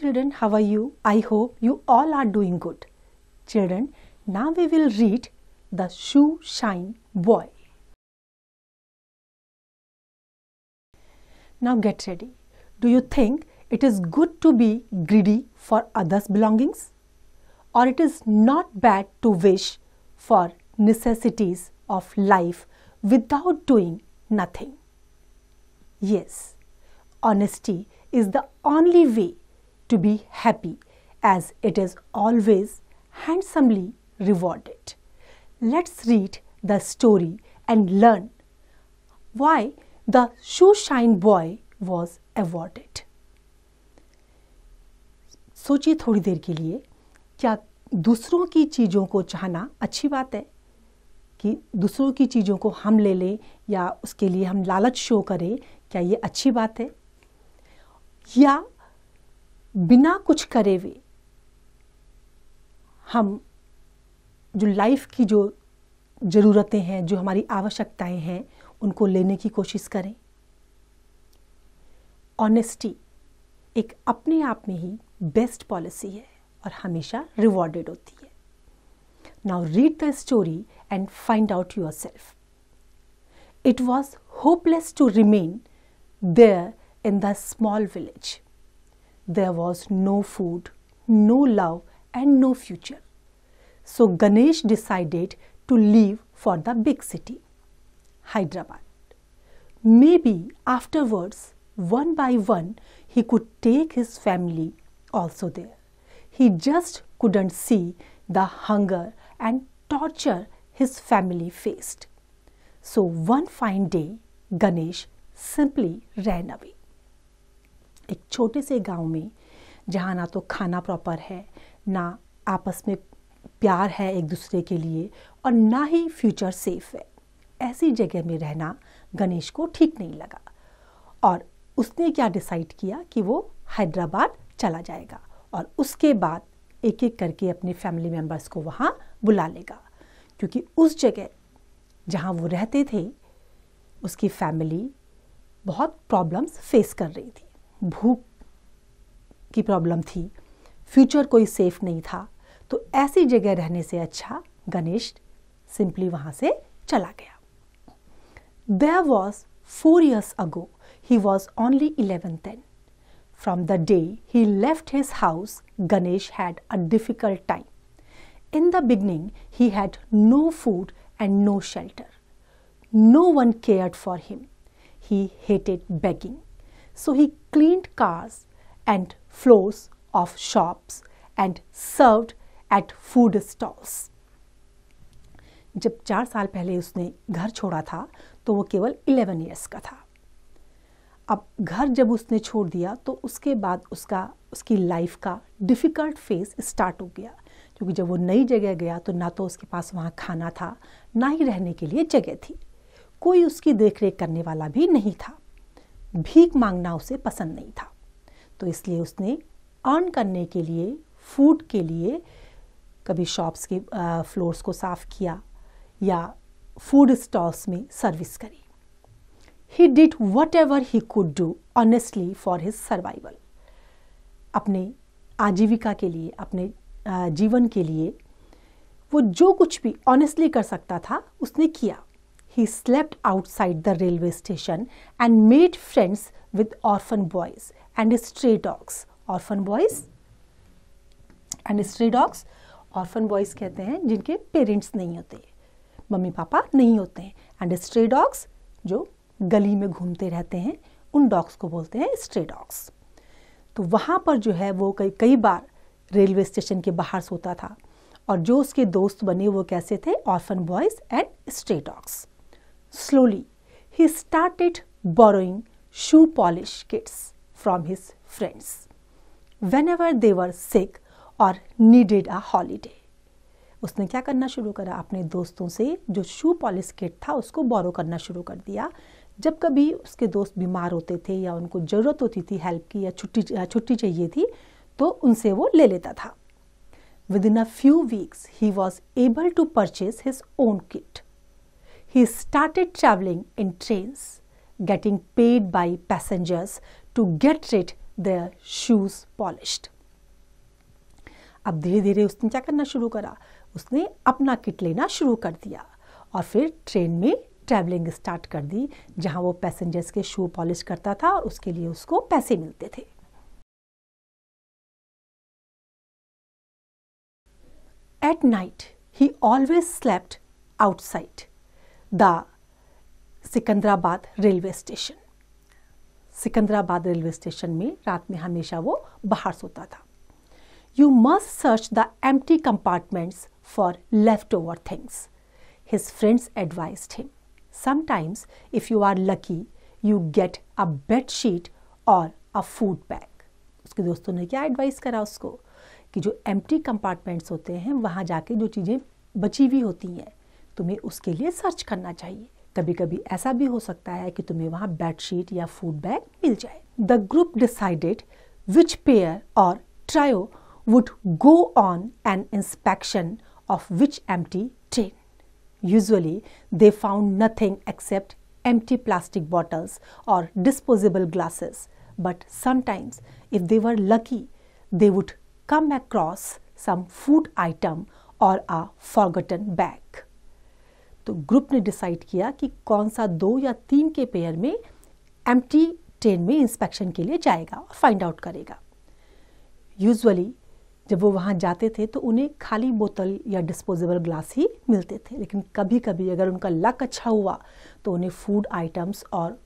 children, how are you? I hope you all are doing good. Children, now we will read The Shoe Shine Boy. Now get ready. Do you think it is good to be greedy for others' belongings? Or it is not bad to wish for necessities of life without doing nothing? Yes, honesty is the only way to be happy as it is always handsomely rewarded. Let's read the story and learn why the shoe shine boy was awarded. सोचिए थोड़ी देर के लिए क्या दूसरों की चीज़ों को चाहना अच्छी बात है कि दूसरों की चीज़ों को हम ले लें या उसके लिए हम लालच शो करें क्या ये अच्छी बात है या बिना कुछ करे हुए हम जो लाइफ की जो ज़रूरतें हैं, जो हमारी आवश्यकताएँ हैं, उनको लेने की कोशिश करें। ऑनेस्टी एक अपने आप में ही बेस्ट पॉलिसी है और हमेशा रिवॉर्डेड होती है। Now read the story and find out yourself it was hopeless to remain there in the small village there was no food, no love, and no future. So Ganesh decided to leave for the big city, Hyderabad. Maybe afterwards, one by one, he could take his family also there. He just couldn't see the hunger and torture his family faced. So one fine day, Ganesh simply ran away. एक छोटे से गाँव में, जहाँ ना तो खाना proper है, ना आपस में प्यार है एक दूसरे के लिए और ना ही फ्यूचर सेफ़ है। ऐसी जगह में रहना गणेश को ठीक नहीं लगा और उसने क्या डिसाइड किया कि वो हैदराबाद चला जाएगा और उसके बाद एक एक करके अपने फैमिली मेंबर्स को वहाँ बुला लेगा। क्योंकि उस जगह जहाँ वो रहते थे, उसकी फैमिली बहुत प्रॉब्लम्स फेस कर रही थी। भूख की प्रॉब्लम थी। फ्यूचर कोई सेफ़ नहीं था। तो ऐसी जगह रहने से अच्छा गणेश सिंपली वहाँ से चला गया। There was four years ago he was only eleven then from the day he left his house Ganesh had a difficult time in the beginning he had no food and no shelter no one cared for him he hated begging So he cleaned cars and floors of shops and served at food stalls. जब चार साल पहले उसने घर छोड़ा था तो वो केवल इलेवन ईयर्स का था। अब घर जब उसने छोड़ दिया तो उसके बाद उसका, उसकी लाइफ का डिफ़िकल्ट फ़ेज़ स्टार्ट हो गया। क्योंकि जब वो नई जगह गया तो ना तो उसके पास वहाँ खाना था, ना ही रहने के लिए जगह थी। कोई उसकी देख रेख करने वाला भी नहीं था। भीख मांगना उसे पसंद नहीं था। तो इसलिए उसने अर्न करने के लिए, फ़ूड के लिए कभी शॉप्स के फ्लोर्स को साफ़ किया या फ़ूड स्टॉल्स में सर्विस करी। He did whatever he could do honestly for his survival अपने आजीविका के लिए, अपने जीवन के लिए वो जो कुछ भी ऑनेस्टली कर सकता था, उसने किया। He slept outside the railway station and made friends with orphan boys and stray dogs. Orphan boys and stray dogs. Orphan boys कहते हैं जिनके पेरेंट्स नहीं होते, मम्मी पापा नहीं होते हैं एंड स्ट्रे डॉग्स जो गली में घूमते रहते हैं, उन डॉग्स को बोलते हैं स्ट्रे डॉग्स तो वहाँ पर जो है वो कई कई बार रेलवे स्टेशन के बाहर सोता था और जो उसके दोस्त बने वो कैसे थे orphan boys and stray dogs Slowly, he started borrowing shoe polish kits from his friends whenever they were sick or needed a holiday. उसने क्या करना शुरू करा? अपने दोस्तों से जो शू पॉलिश किट था उसको बोरो करना शुरू कर दिया। जब कभी उसके दोस्त बीमार होते थे या उनको ज़रूरत होती थी हेल्प की या छुट्टी छुट्टी चाहिए थी तो उनसे वो ले लेता था। Within a few weeks he was able to purchase his own kit he started traveling in trains, getting paid by passengers to get rid their shoes polished. अब धीरे धीरे उसने क्या करना शुरू करा? उसने अपना किट लेना शुरू कर दिया और फिर ट्रेन में ट्रैवलिंग स्टार्ट कर दी जहाँ वो पैसेंजर्स के शू पॉलिश करता था और उसके लिए उसको पैसे मिलते थे। At night he always slept outside the Secunderabad railway station. Secunderabad railway station में रात में हमेशा वो बाहर सोता था। You must search the empty compartments for left over things his friends advised him sometimes if you are lucky you get a bed sheet or a food bag उसके दोस्तों ने क्या एडवाइस करा उसको? कि जो एम्प्टी कंपार्टमेंट्स होते हैं, वहाँ जाके जो चीज़ें बची हुई होती हैं तुम्हें उसके लिए सर्च करना चाहिए। कभी कभी ऐसा भी हो सकता है कि तुम्हें वहाँ बेडशीट या फ़ूड बैग मिल जाए। The group decided which pair or trio would go on an inspection of which empty train usually they found nothing except empty plastic bottles or disposable glasses but sometimes if they were lucky they would come across some food item or a forgotten bag तो group ने decide किया कि कौन सा दो या तीन के पेयर में एम्प्टी ट्रेन में इंस्पेक्शन के लिए जाएगा और फाइंड आउट करेगा। यूजुअली जब वो वहाँ जाते थे तो उन्हें खाली बोतल या डिस्पोजेबल ग्लास ही मिलते थे। लेकिन कभी कभी अगर उनका लक अच्छा हुआ तो उन्हें फ़ूड आइटम्स और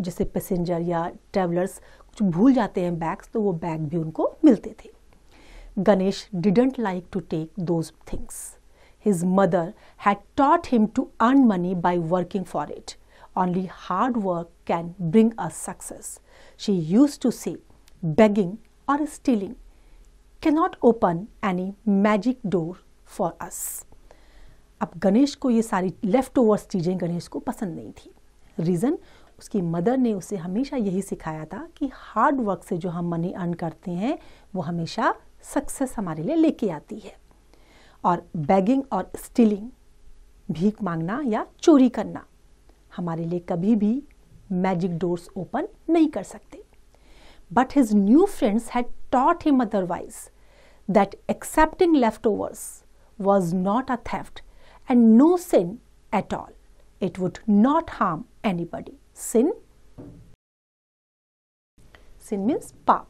जैसे पैसेंजर या ट्रेवलर्स कुछ भूल जाते हैं बैग्स तो वो बैग भी उनको मिलते थे। Ganesh didn't like to take those things His mother had taught him to earn money by working for it. Only hard work can bring us success. She used to say, begging or stealing cannot open any magic door for us. अब गणेश को ये सारी left overs चीज़ें गणेश को पसंद नहीं थी reason उसकी मदर ने उसे हमेशा यही सिखाया था कि हार्ड वर्क से जो हम मनी अर्न करते हैं वो हमेशा सक्सेस हमारे लिए लेके आती है और बैगिंग और स्टीलिंग भीख मांगना या चोरी करना, हमारे लिए कभी भी मैजिक डोर्स ओपन नहीं कर सकते। But his new friends had taught him otherwise that accepting left overs was not a theft and no sin at all it would not harm anybody sin sin means पाप।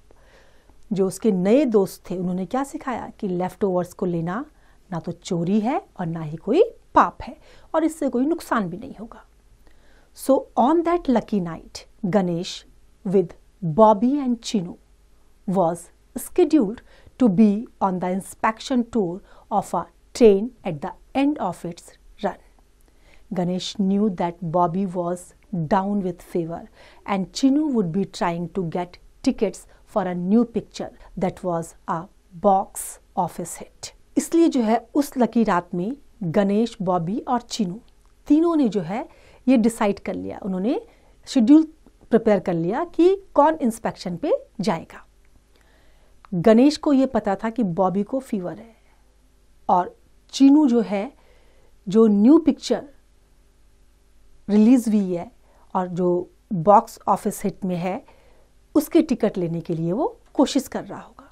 जो उसके नए दोस्त थे, उन्होंने क्या सिखाया कि लेफ़्ट ओवर्स को लेना ना तो चोरी है और ना ही कोई पाप है, और इससे कोई नुकसान भी नहीं होगा। So on that lucky night Ganesh with Bobby and Chinu was scheduled to be on the inspection tour of a train at the end of its run Ganesh knew that Bobby was down with fever and Chinu would be trying to get tickets for a new picture that was a box office hit इसलिए जो है उस lucky रात में गणेश, बॉबी और चीनू तीनों ने जो है ये डिसाइड कर लिया। उन्होंने शेड्यूल प्रिपेयर कर लिया कि कौन इंस्पेक्शन पे जाएगा। गणेश को ये पता था कि बॉबी को फीवर है और चीनू जो है, जो न्यू पिक्चर रिलीज़ हुई है और जो बॉक्स ऑफ़िस हिट में है, उसके टिकट लेने के लिए वो कोशिश कर रहा होगा।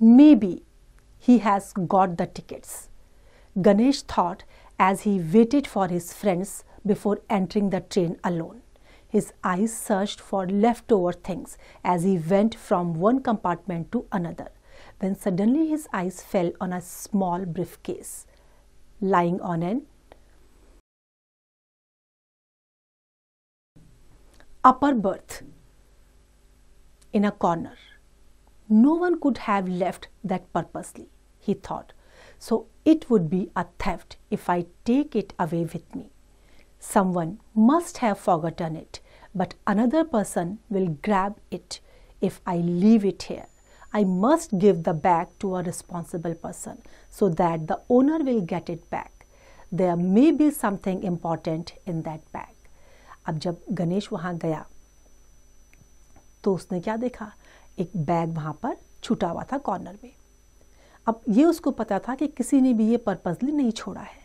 Maybe he has got the tickets. Ganesh thought as he waited for his friends before entering the train alone. His eyes searched for leftover things as he went from one compartment to another, when suddenly his eyes fell on a small briefcase lying on an upper berth in a corner. No one could have left that purposely he thought. So it would be a theft if I take it away with me. Someone must have forgotten it, but another person will grab it if I leave it here. I must give the bag to a responsible person so that the owner will get it back. There may be something important in that bag. अब जब गणेश वहाँ गया तो उसने क्या देखा एक bag वहाँ पर छूटा हुआ था कॉर्नर में। अब ये उसको पता था कि किसी ने भी ये पर्पजली नहीं छोड़ा है।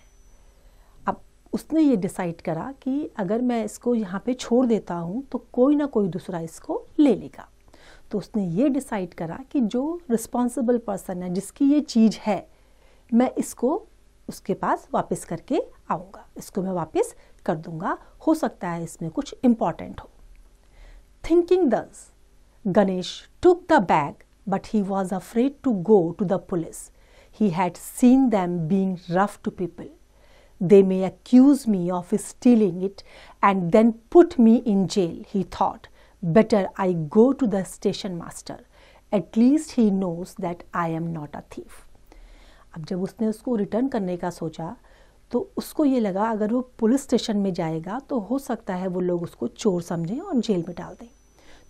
अब उसने ये डिसाइड करा कि अगर मैं इसको यहाँ पे छोड़ देता हूँ तो कोई ना कोई दूसरा इसको ले लेगा। तो उसने ये डिसाइड करा कि जो रिस्पॉन्सिबल पर्सन है, जिसकी ये चीज़ है, मैं इसको उसके पास वापस करके आऊँगा। इसको मैं वापस कर दूँगा। हो सकता है इसमें कुछ इंपॉर्टेंट हो। Thinking this Ganesh took the bag but he was afraid to go to the police he had seen them being rough to people They may accuse me of stealing it and then put me in jail, he thought. Better I go to the station master. At least he knows that I am not a thief. अब जब उसने उसको return करने का सोचा तो उसको ये लगा अगर वो पुलिस स्टेशन में जाएगा तो हो सकता है वो लोग उसको चोर समझें और जेल में डाल दें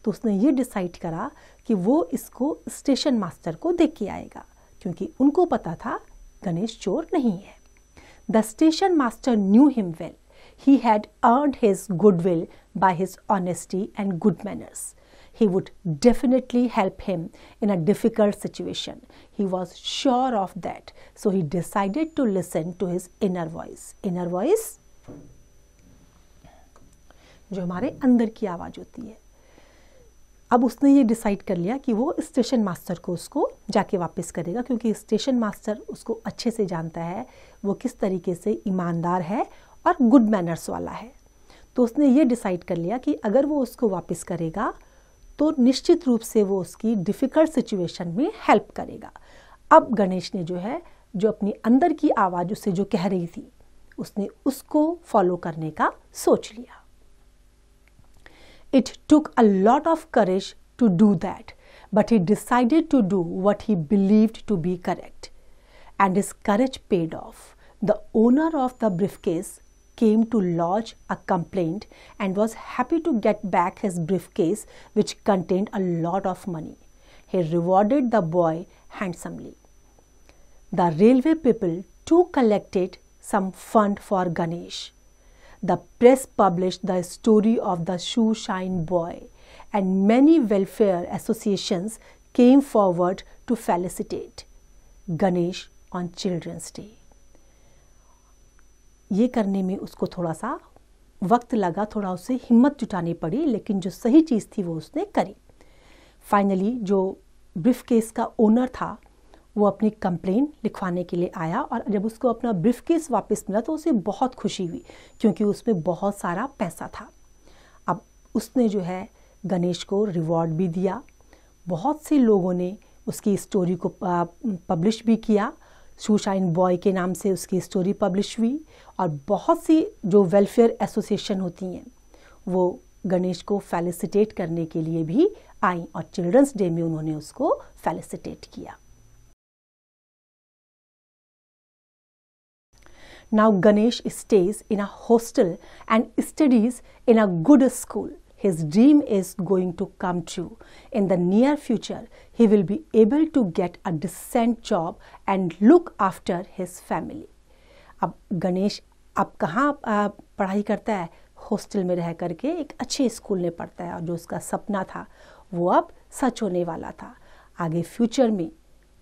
तो उसने ये डिसाइड करा कि वो इसको स्टेशन मास्टर को देख के आएगा, क्योंकि उनको पता था गणेश चोर नहीं है। The station master knew him well he had earned his goodwill by his honesty and good manners he would definitely help him in a difficult situation he was sure of that so he decided to listen to his inner voice inner voice जो हमारे अंदर की आवाज़ होती है। अब उसने ये डिसाइड कर लिया कि वो स्टेशन मास्टर को उसको जाके वापस करेगा, क्योंकि स्टेशन मास्टर उसको अच्छे से जानता है वो किस तरीके से ईमानदार है और गुड मैनर्स वाला है। तो उसने ये डिसाइड कर लिया कि अगर वो उसको वापस करेगा तो निश्चित रूप से वो उसकी डिफ़िकल्ट सिचुएशन में हेल्प करेगा। अब गणेश ने जो है, जो अपनी अंदर की आवाज़ उसे जो कह रही थी, उसने उसको फॉलो करने का सोच लिया। It took a lot of courage to do that, but he decided to do what he believed to be correct. And his courage paid off. The owner of the briefcase came to lodge a complaint and was happy to get back his briefcase, which contained a lot of money. He rewarded the boy handsomely. The railway people too collected some fund for Ganesh. The press publish the story of the shoe shine boy and many welfare associations came forward to felicitate Ganesh on children's day ये करने में उसको थोड़ा सा वक्त लगा, थोड़ा उसे हिम्मत जुटानी पड़ी, लेकिन जो सही चीज़ थी वो उसने करी। फाइनली जो ब्रिफ केस का ओनर था वो अपनी कंप्लेन लिखवाने के लिए आया और जब उसको अपना ब्रीफ केस वापस मिला तो उसे बहुत खुशी हुई, क्योंकि उसमें बहुत सारा पैसा था। अब उसने जो है गणेश को रिवॉर्ड भी दिया। बहुत से लोगों ने उसकी स्टोरी को पब्लिश भी किया। सुशाइन बॉय के नाम से उसकी स्टोरी पब्लिश हुई और बहुत सी जो वेलफेयर एसोसिएशन होती हैं, वो गणेश को फेलिसिटेट करने के लिए भी आई और चिल्ड्रंस डे में उन्होंने उसको फेलिसिटेट किया। Now Ganesh stays in a hostel and studies in a good school. His dream is going to come true. In the near future, he will be able to get a decent job and look after his family. अब गणेश अब कहाँ पढ़ाई करता है hostel में रह करके एक अच्छे स्कूल में पढ़ता है और जो उसका सपना था वो अब सच होने वाला था आगे फ्यूचर में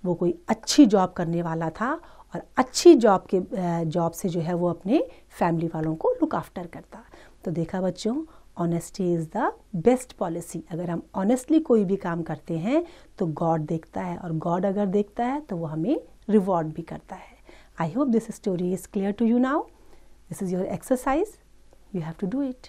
वो कोई अच्छी जॉब करने वाला था और अच्छी जॉब के जॉब से जो है वो अपने फैमिली वालों को लुक आफ्टर करता। तो देखा बच्चों honesty is the best policy अगर हम ऑनेस्टली कोई भी काम करते हैं तो गॉड देखता है और गॉड अगर देखता है तो वो हमें रिवॉर्ड भी करता है। I hope this story is clear to you now this is your exercise you have to do it